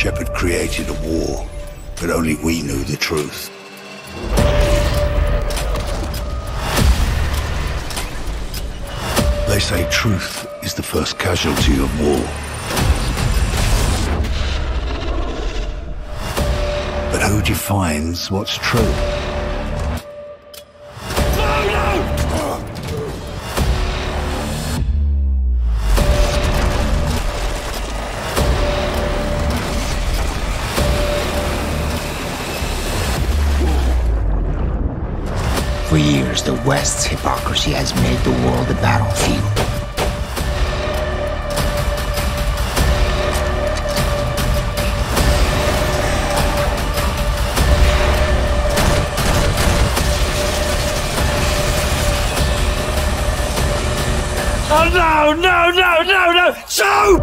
Shepard created a war, but only we knew the truth. They say truth is the first casualty of war. But who defines what's true? For years, the West's hypocrisy has made the world a battlefield. Oh no, no, no, no, no! Shoot!